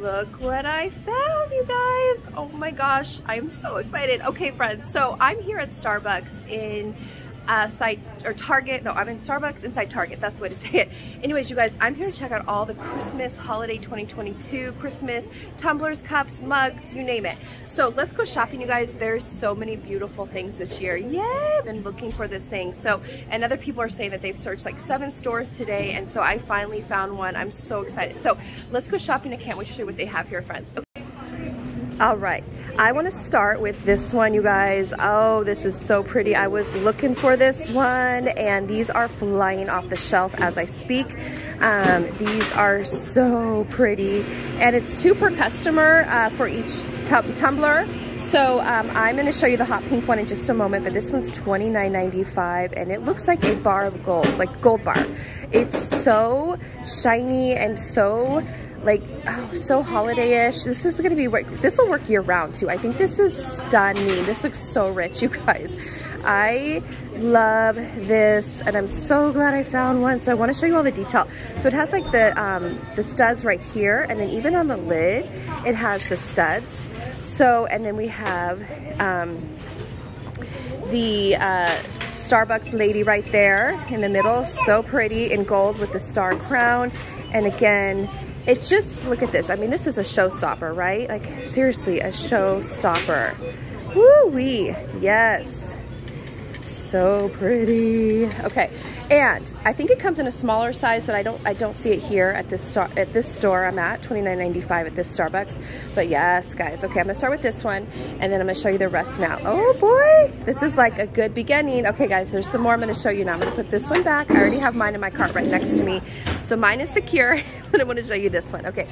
Look what I found, you guys. Oh my gosh, I'm so excited. Okay, friends, so I'm here at Starbucks in uh, side or Target. No, I'm in Starbucks inside Target. That's the way to say it. Anyways, you guys, I'm here to check out all the Christmas holiday 2022 Christmas tumblers, cups, mugs, you name it. So let's go shopping, you guys. There's so many beautiful things this year. Yay! I've been looking for this thing. So, and other people are saying that they've searched like seven stores today. And so I finally found one. I'm so excited. So let's go shopping. I can't wait to show you what they have here, friends. Okay. All right. I want to start with this one, you guys. Oh, this is so pretty. I was looking for this one, and these are flying off the shelf as I speak. Um, these are so pretty, and it's two per customer uh, for each tumbler. So um, I'm going to show you the hot pink one in just a moment, but this one's $29.95, and it looks like a bar of gold, like gold bar. It's so shiny and so like oh so holiday-ish. This is gonna be work this will work year round too. I think this is stunning. This looks so rich you guys. I love this and i'm so glad i found one. So i want to show you all the detail. So it has like the um the studs right here and then even on the lid it has the studs. So and then we have um the uh Starbucks lady right there in the middle. So pretty in gold with the star crown. And again it's just, look at this. I mean, this is a showstopper, right? Like, seriously, a showstopper. Woo-wee, yes. So pretty. Okay, and I think it comes in a smaller size, but I don't I don't see it here at this store at this store I'm at, $29.95 at this Starbucks. But yes, guys. Okay, I'm gonna start with this one and then I'm gonna show you the rest now. Oh boy, this is like a good beginning. Okay, guys, there's some more I'm gonna show you now. I'm gonna put this one back. I already have mine in my cart right next to me. So mine is secure, but I wanna show you this one. Okay,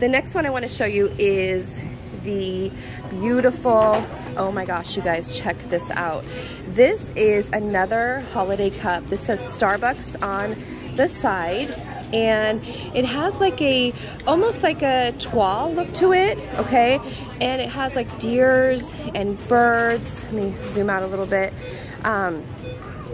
the next one I wanna show you is the beautiful, oh my gosh, you guys, check this out. This is another holiday cup. This says Starbucks on the side and it has like a almost like a toile look to it okay and it has like deers and birds let me zoom out a little bit um,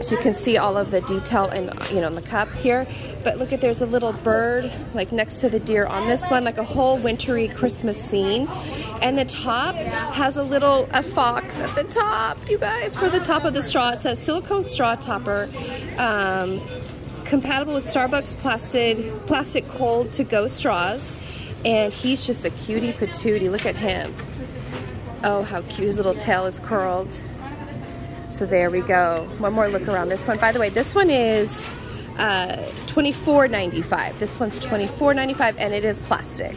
so you can see all of the detail in you know in the cup here. But look at there's a little bird like next to the deer on this one like a whole wintry Christmas scene. And the top has a little a fox at the top you guys. For the top of the straw it says silicone straw topper um, compatible with Starbucks plastic plastic cold to go straws. And he's just a cutie patootie. Look at him. Oh how cute his little tail is curled so there we go. One more look around this one. By the way, this one is uh, $24.95. This one's $24.95 and it is plastic.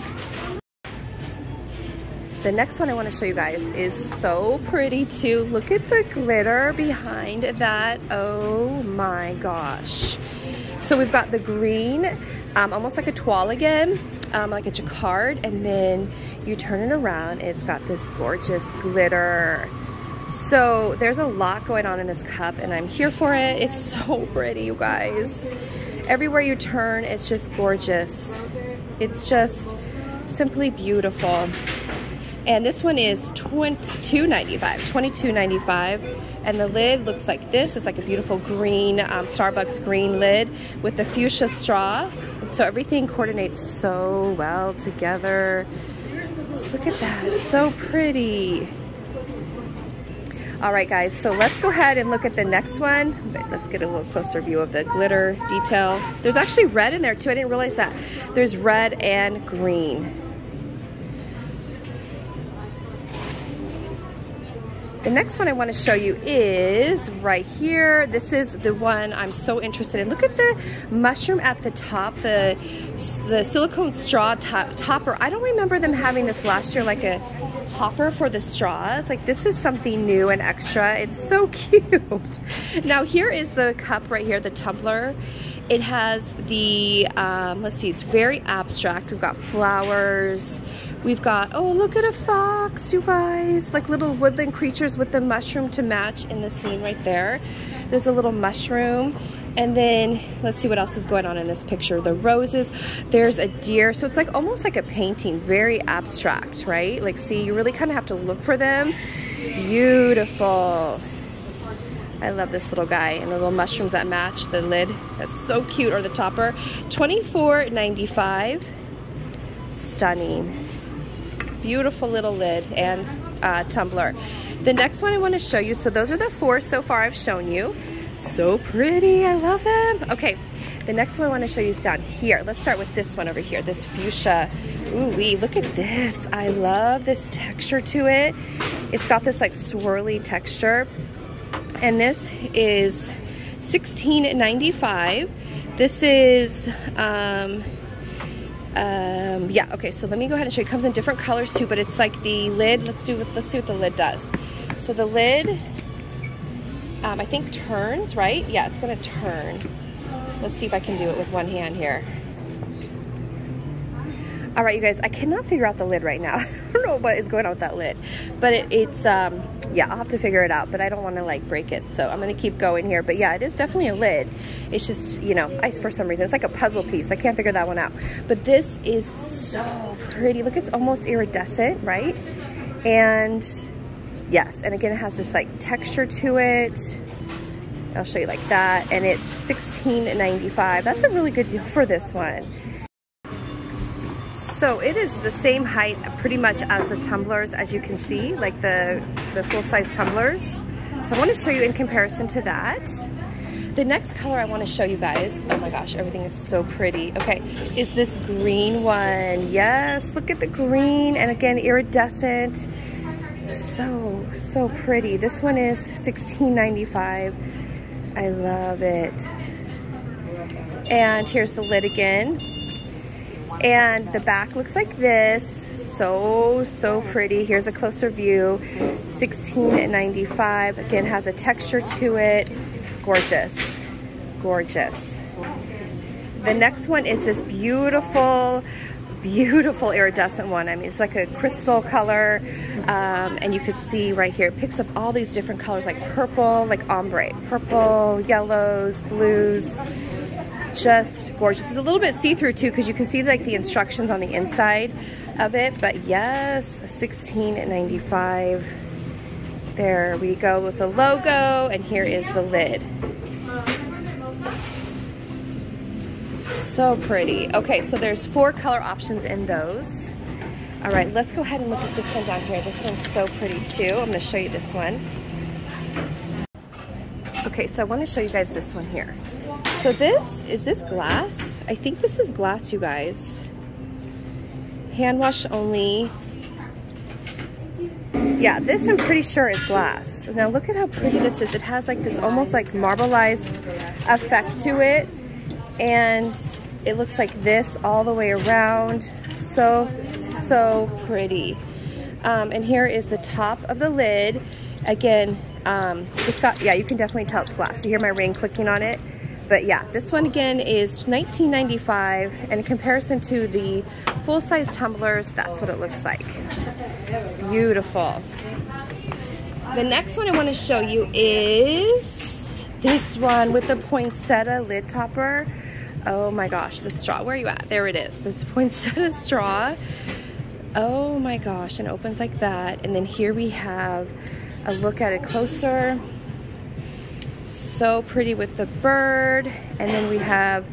The next one I want to show you guys is so pretty too. Look at the glitter behind that. Oh my gosh. So we've got the green, um, almost like a toile again, um, like a jacquard, and then you turn it around, it's got this gorgeous glitter. So there's a lot going on in this cup and I'm here for it. It's so pretty, you guys. Everywhere you turn, it's just gorgeous. It's just simply beautiful. And this one is $22.95, $22.95. And the lid looks like this. It's like a beautiful green, um, Starbucks green lid with the fuchsia straw. So everything coordinates so well together. Look at that, it's so pretty. All right, guys, so let's go ahead and look at the next one. Let's get a little closer view of the glitter detail. There's actually red in there too, I didn't realize that. There's red and green. The next one I want to show you is right here. This is the one I'm so interested in. Look at the mushroom at the top, the, the silicone straw top, topper. I don't remember them having this last year, like a topper for the straws. Like this is something new and extra. It's so cute. now here is the cup right here, the tumbler. It has the, um, let's see, it's very abstract. We've got flowers, We've got, oh, look at a fox, you guys. Like little woodland creatures with the mushroom to match in the scene right there. There's a little mushroom. And then let's see what else is going on in this picture. The roses, there's a deer. So it's like almost like a painting, very abstract, right? Like see, you really kind of have to look for them. Beautiful. I love this little guy and the little mushrooms that match the lid. That's so cute, or the topper. $24.95. Stunning. Beautiful little lid and uh, tumbler. The next one I want to show you, so those are the four so far I've shown you. So pretty, I love them. Okay, the next one I want to show you is down here. Let's start with this one over here, this fuchsia. Ooh wee, look at this. I love this texture to it. It's got this like swirly texture. And this is $16.95. This is, um, um, yeah, okay, so let me go ahead and show you. It comes in different colors too, but it's like the lid. Let's do, let's see what the lid does. So the lid, um, I think turns, right? Yeah, it's gonna turn. Let's see if I can do it with one hand here. All right, you guys, I cannot figure out the lid right now. I don't know what is going on with that lid, but it, it's, um, yeah, I'll have to figure it out, but I don't want to like break it. So I'm going to keep going here. But yeah, it is definitely a lid. It's just, you know, I, for some reason, it's like a puzzle piece. I can't figure that one out. But this is so pretty. Look, it's almost iridescent, right? And yes, and again, it has this like texture to it. I'll show you like that. And it's $16.95. That's a really good deal for this one. So it is the same height pretty much as the tumblers as you can see, like the, the full-size tumblers. So I want to show you in comparison to that. The next color I want to show you guys, oh my gosh, everything is so pretty. Okay, is this green one. Yes, look at the green. And again, iridescent. So, so pretty. This one is $16.95. I love it. And here's the lid again. And the back looks like this. So, so pretty. Here's a closer view. $16.95. Again, has a texture to it. Gorgeous. Gorgeous. The next one is this beautiful, beautiful iridescent one. I mean, it's like a crystal color. Um, and you could see right here, it picks up all these different colors like purple, like ombre. Purple, yellows, blues just gorgeous. It's a little bit see-through too because you can see like the instructions on the inside of it. But yes, $16.95. There we go with the logo and here is the lid. So pretty. Okay, so there's four color options in those. All right, let's go ahead and look at this one down here. This one's so pretty too. I'm gonna show you this one. Okay, so I wanna show you guys this one here. So this, is this glass? I think this is glass, you guys. Hand wash only. Yeah, this I'm pretty sure is glass. Now look at how pretty this is. It has like this almost like marbleized effect to it. And it looks like this all the way around. So, so pretty. Um, and here is the top of the lid. Again, um, it's got, yeah, you can definitely tell it's glass. You hear my ring clicking on it? But yeah, this one again is $19.95 and in comparison to the full-size tumblers, that's what it looks like. Beautiful. The next one I want to show you is this one with the poinsettia lid topper. Oh my gosh, the straw, where are you at? There it is, this poinsettia straw. Oh my gosh, and opens like that. And then here we have a look at it closer so pretty with the bird. And then we have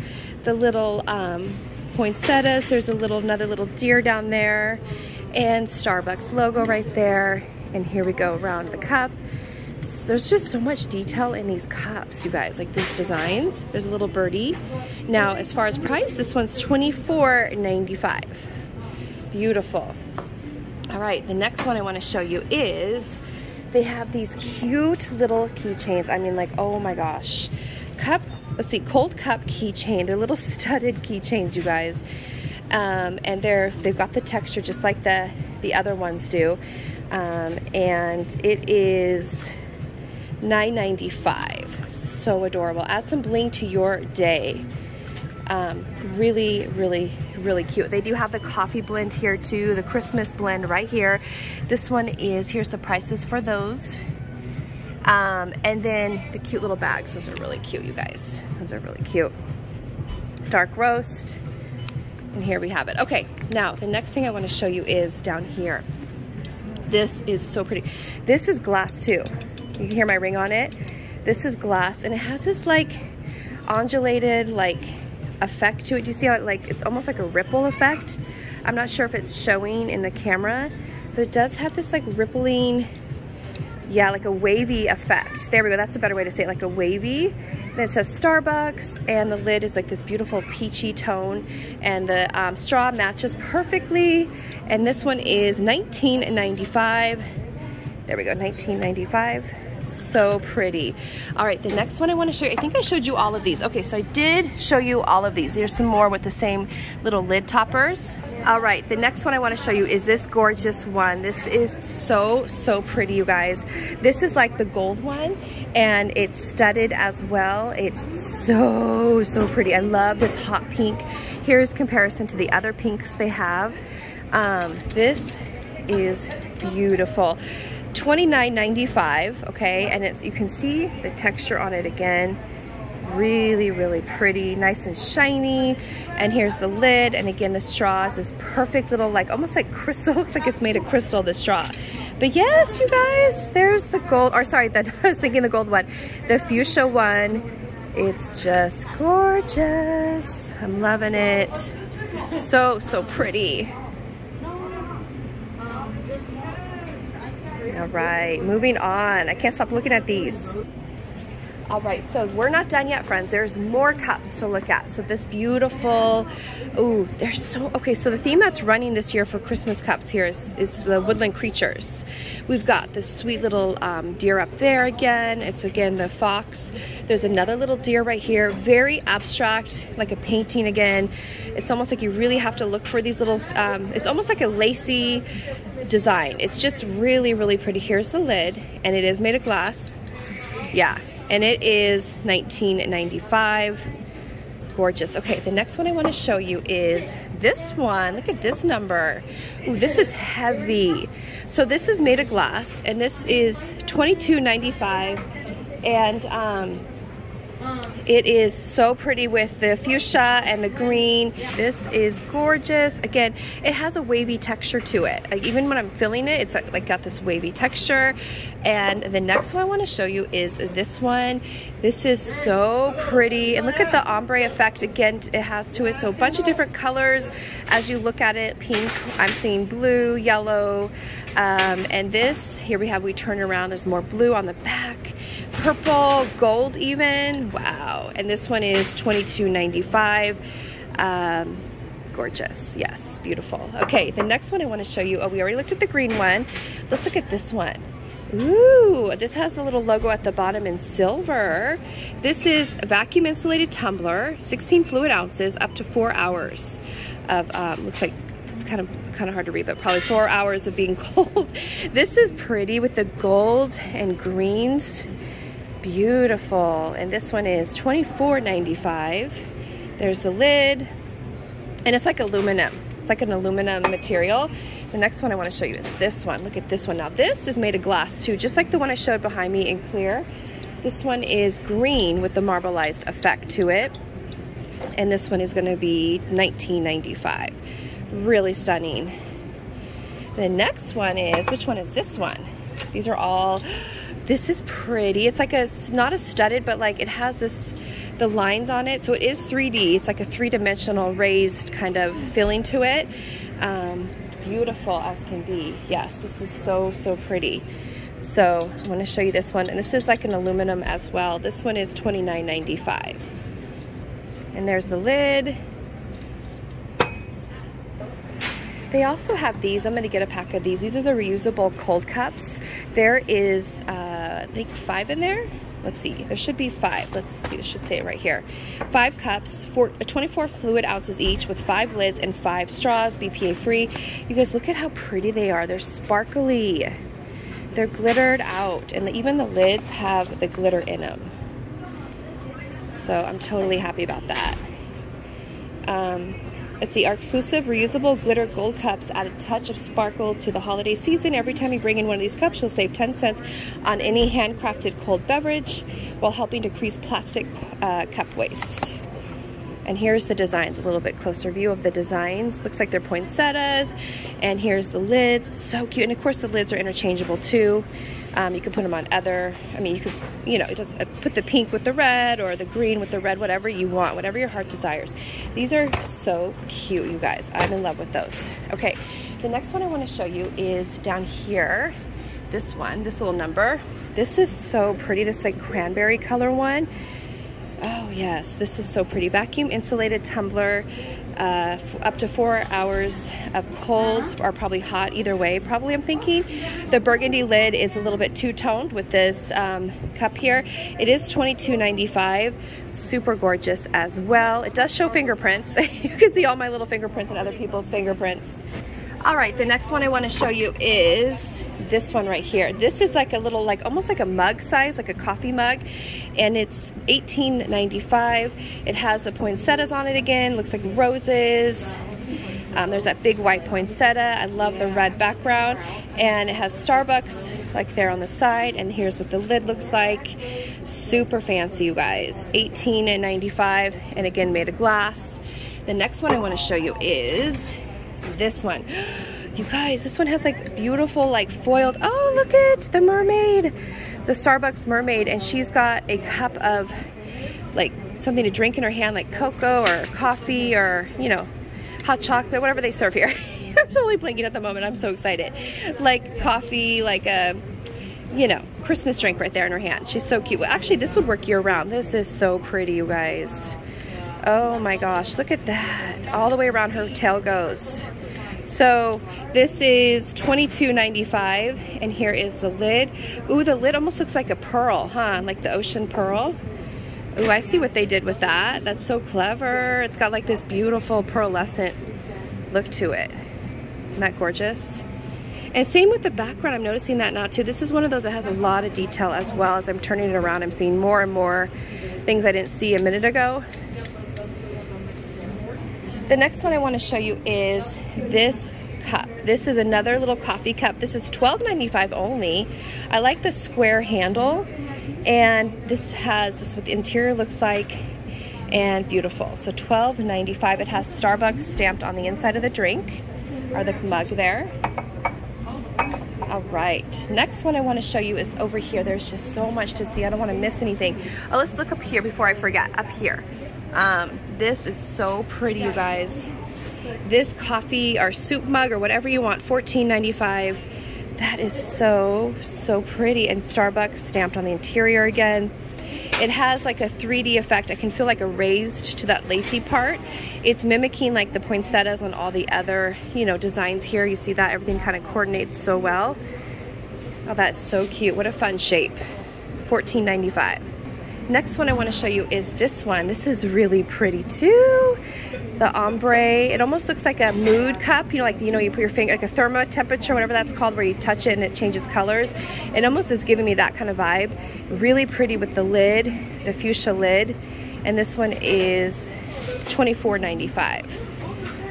the little um, poinsettias. There's a little, another little deer down there and Starbucks logo right there. And here we go around the cup. So there's just so much detail in these cups, you guys, like these designs. There's a little birdie. Now, as far as price, this one's $24.95. Beautiful. All right, the next one I wanna show you is they have these cute little keychains. I mean, like, oh my gosh. Cup, let's see, cold cup keychain. They're little studded keychains, you guys. Um, and they're, they've got the texture just like the, the other ones do. Um, and it is $9.95. So adorable. Add some bling to your day. Um, really, really, really cute. They do have the coffee blend here too, the Christmas blend right here. This one is, here's the prices for those. Um, and then the cute little bags. Those are really cute, you guys. Those are really cute. Dark roast. And here we have it. Okay, now the next thing I want to show you is down here. This is so pretty. This is glass too. You can hear my ring on it. This is glass and it has this like undulated like effect to it. Do you see how it like, it's almost like a ripple effect. I'm not sure if it's showing in the camera, but it does have this like rippling, yeah, like a wavy effect. There we go, that's a better way to say it, like a wavy. And it says Starbucks, and the lid is like this beautiful peachy tone, and the um, straw matches perfectly. And this one is 19.95. There we go, 19.95 so pretty. All right, the next one I wanna show you, I think I showed you all of these. Okay, so I did show you all of these. There's some more with the same little lid toppers. All right, the next one I wanna show you is this gorgeous one. This is so, so pretty, you guys. This is like the gold one, and it's studded as well. It's so, so pretty. I love this hot pink. Here's comparison to the other pinks they have. Um, this is beautiful. $29.95, okay? And it's you can see the texture on it again. Really, really pretty, nice and shiny. And here's the lid, and again, the straw is this perfect little, like, almost like crystal, looks like it's made of crystal, the straw. But yes, you guys, there's the gold, or sorry, the, I was thinking the gold one. The fuchsia one, it's just gorgeous. I'm loving it. So, so pretty. Right, moving on. I can't stop looking at these. All right, so we're not done yet, friends. There's more cups to look at. So this beautiful, oh, there's so, okay, so the theme that's running this year for Christmas cups here is, is the woodland creatures. We've got this sweet little um, deer up there again. It's again the fox. There's another little deer right here. Very abstract, like a painting again. It's almost like you really have to look for these little, um, it's almost like a lacy design. It's just really, really pretty. Here's the lid, and it is made of glass. Yeah, and it is 1995 gorgeous. Okay the next one I want to show you is this one. Look at this number. Ooh, this is heavy. So this is made of glass and this is 22.95 and um, it is so pretty with the fuchsia and the green. This is gorgeous. Again, it has a wavy texture to it. Like even when I'm filling it, it's like got this wavy texture. And the next one I want to show you is this one. This is so pretty. And look at the ombre effect again it has to it. So a bunch of different colors as you look at it. Pink, I'm seeing blue, yellow. Um, and this, here we have, we turn around, there's more blue on the back purple, gold even. Wow. And this one is $22.95. Um, gorgeous. Yes, beautiful. Okay, the next one I want to show you. Oh, we already looked at the green one. Let's look at this one. Ooh, this has a little logo at the bottom in silver. This is a vacuum insulated tumbler, 16 fluid ounces, up to four hours of, um, looks like it's kind of kind of hard to read, but probably four hours of being cold. this is pretty with the gold and greens beautiful. And this one is $24.95. There's the lid, and it's like aluminum. It's like an aluminum material. The next one I want to show you is this one. Look at this one. Now this is made of glass too, just like the one I showed behind me in clear. This one is green with the marbleized effect to it. And this one is going to be $19.95. Really stunning. The next one is, which one is this one? These are all this is pretty. It's like a, not a studded, but like it has this, the lines on it. So it is 3D. It's like a three-dimensional raised kind of feeling to it. Um, beautiful as can be. Yes, this is so, so pretty. So I want to show you this one. And this is like an aluminum as well. This one is $29.95. And there's the lid. They also have these. I'm going to get a pack of these. These are the reusable cold cups. There is, uh, I think, five in there. Let's see. There should be five. Let's see. It should say it right here. Five cups, four, uh, 24 fluid ounces each with five lids and five straws, BPA free. You guys, look at how pretty they are. They're sparkly. They're glittered out. And even the lids have the glitter in them. So I'm totally happy about that. Um, Let's see, our exclusive reusable glitter gold cups add a touch of sparkle to the holiday season. Every time you bring in one of these cups, you'll save 10 cents on any handcrafted cold beverage while helping decrease plastic uh, cup waste. And here's the designs, a little bit closer view of the designs. Looks like they're poinsettias. And here's the lids, so cute. And of course the lids are interchangeable too. Um, you can put them on other, I mean, you could you know, just uh, put the pink with the red or the green with the red, whatever you want, whatever your heart desires. These are so cute, you guys. I'm in love with those. Okay, the next one I want to show you is down here. This one, this little number. This is so pretty. This like cranberry color one. Oh yes, this is so pretty. Vacuum insulated tumbler, uh, up to four hours of cold or probably hot either way probably I'm thinking. The burgundy lid is a little bit two-toned with this um, cup here. It is $22.95 super gorgeous as well. It does show fingerprints. You can see all my little fingerprints and other people's fingerprints. All right the next one I want to show you is this one right here. This is like a little, like almost like a mug size, like a coffee mug, and it's $18.95. It has the poinsettias on it again, looks like roses. Um, there's that big white poinsettia. I love the red background. And it has Starbucks like there on the side. And here's what the lid looks like. Super fancy, you guys. $18.95 and again made of glass. The next one I want to show you is this one. You guys, this one has like beautiful like foiled, oh look at the mermaid, the Starbucks mermaid and she's got a cup of like something to drink in her hand like cocoa or coffee or you know, hot chocolate, whatever they serve here. I'm totally blanking at the moment, I'm so excited. Like coffee, like a, you know, Christmas drink right there in her hand. She's so cute. Well, actually this would work year round. This is so pretty, you guys. Oh my gosh, look at that. All the way around her tail goes. So this is $22.95 and here is the lid. Ooh, the lid almost looks like a pearl, huh? Like the ocean pearl. Ooh, I see what they did with that. That's so clever. It's got like this beautiful pearlescent look to it. Isn't that gorgeous? And same with the background, I'm noticing that now too. This is one of those that has a lot of detail as well as I'm turning it around. I'm seeing more and more things I didn't see a minute ago. The next one I want to show you is this cup. This is another little coffee cup. This is $12.95 only. I like the square handle and this has, this is what the interior looks like and beautiful. So $12.95. It has Starbucks stamped on the inside of the drink or the mug there. All right, next one I want to show you is over here. There's just so much to see. I don't want to miss anything. Oh, let's look up here before I forget. Up here. Um, this is so pretty, you guys. This coffee or soup mug or whatever you want, $14.95. That is so, so pretty. And Starbucks stamped on the interior again. It has like a 3D effect. I can feel like a raised to that lacy part. It's mimicking like the poinsettias on all the other, you know, designs here. You see that everything kind of coordinates so well. Oh, that's so cute. What a fun shape. $14.95. Next one I want to show you is this one. This is really pretty too. The ombre. It almost looks like a mood cup. You know, like, you know, you put your finger, like a thermo temperature, whatever that's called, where you touch it and it changes colors. It almost is giving me that kind of vibe. Really pretty with the lid, the fuchsia lid. And this one is $24.95.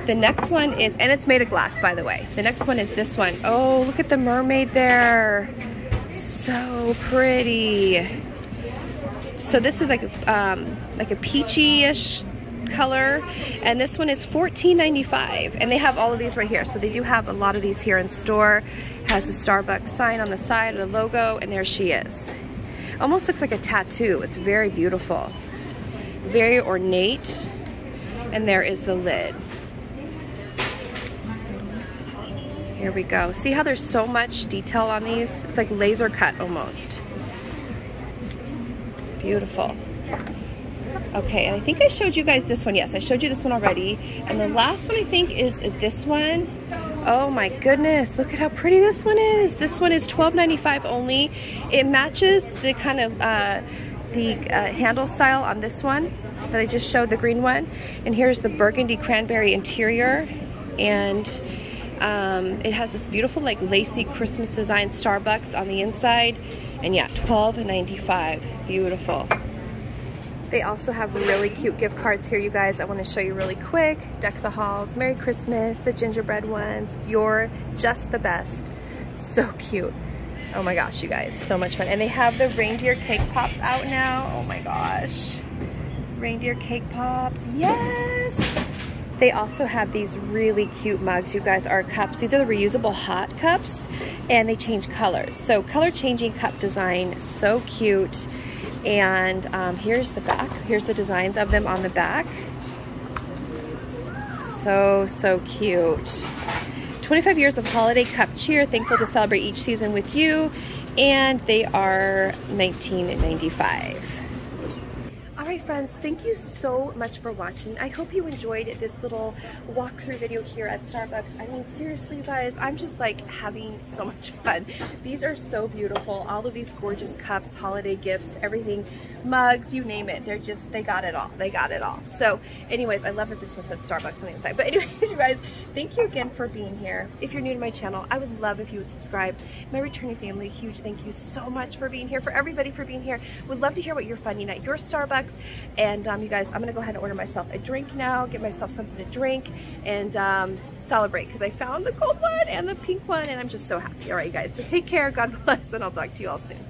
The next one is, and it's made of glass, by the way. The next one is this one. Oh, look at the mermaid there. So pretty. So this is like um, like a peachy-ish color. And this one is $14.95 and they have all of these right here. So they do have a lot of these here in store. Has the Starbucks sign on the side of the logo. And there she is. Almost looks like a tattoo. It's very beautiful. Very ornate. And there is the lid. Here we go. See how there's so much detail on these? It's like laser cut almost Beautiful. Okay, and I think I showed you guys this one. Yes, I showed you this one already. And the last one I think is this one. Oh my goodness, look at how pretty this one is. This one is $12.95 only. It matches the kind of, uh, the uh, handle style on this one that I just showed, the green one. And here's the burgundy cranberry interior. And um, it has this beautiful like lacy Christmas design Starbucks on the inside. And yeah, $12.95. Beautiful. They also have really cute gift cards here, you guys. I want to show you really quick. Deck the halls, Merry Christmas, the gingerbread ones. You're just the best. So cute. Oh my gosh, you guys, so much fun. And they have the reindeer cake pops out now. Oh my gosh. Reindeer cake pops, yes. They also have these really cute mugs, you guys, are cups. These are the reusable hot cups and they change colors. So color changing cup design, so cute. And um, here's the back. Here's the designs of them on the back. So, so cute. 25 years of holiday cup cheer. Thankful to celebrate each season with you. And they are 1995 friends, thank you so much for watching. I hope you enjoyed this little walkthrough video here at Starbucks. I mean, seriously, guys, I'm just like having so much fun. These are so beautiful. All of these gorgeous cups, holiday gifts, everything, mugs, you name it. They're just, they got it all. They got it all. So anyways, I love that this one says Starbucks on the inside. But anyways, you guys, thank you again for being here. If you're new to my channel, I would love if you would subscribe. My returning family, huge thank you so much for being here. For everybody for being here. Would love to hear what you're finding at your Starbucks. And um, you guys, I'm gonna go ahead and order myself a drink now, get myself something to drink and um, celebrate because I found the gold one and the pink one and I'm just so happy. All right, you guys, so take care, God bless, and I'll talk to you all soon.